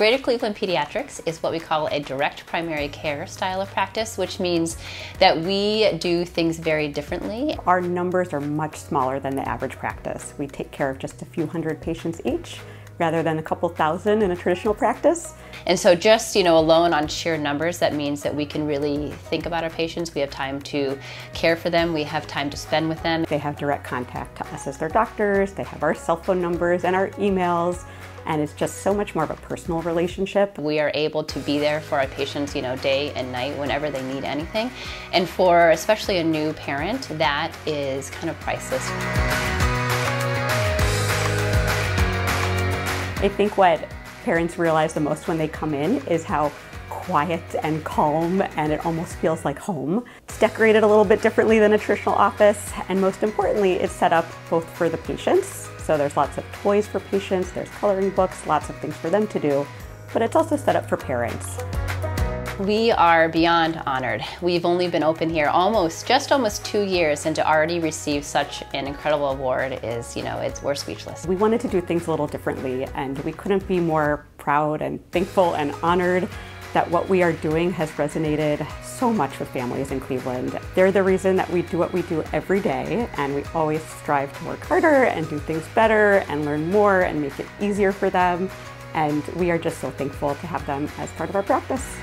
Greater Cleveland Pediatrics is what we call a direct primary care style of practice, which means that we do things very differently. Our numbers are much smaller than the average practice. We take care of just a few hundred patients each rather than a couple thousand in a traditional practice. And so just, you know, alone on sheer numbers, that means that we can really think about our patients. We have time to care for them. We have time to spend with them. They have direct contact to us as their doctors. They have our cell phone numbers and our emails and it's just so much more of a personal relationship. We are able to be there for our patients, you know, day and night whenever they need anything. And for especially a new parent, that is kind of priceless. I think what parents realize the most when they come in is how quiet and calm and it almost feels like home. It's decorated a little bit differently than a traditional office and most importantly it's set up both for the patients, so there's lots of toys for patients, there's coloring books, lots of things for them to do, but it's also set up for parents. We are beyond honored. We've only been open here almost, just almost two years, and to already receive such an incredible award is, you know, it's, we're speechless. We wanted to do things a little differently, and we couldn't be more proud and thankful and honored that what we are doing has resonated so much with families in Cleveland. They're the reason that we do what we do every day, and we always strive to work harder and do things better and learn more and make it easier for them. And we are just so thankful to have them as part of our practice.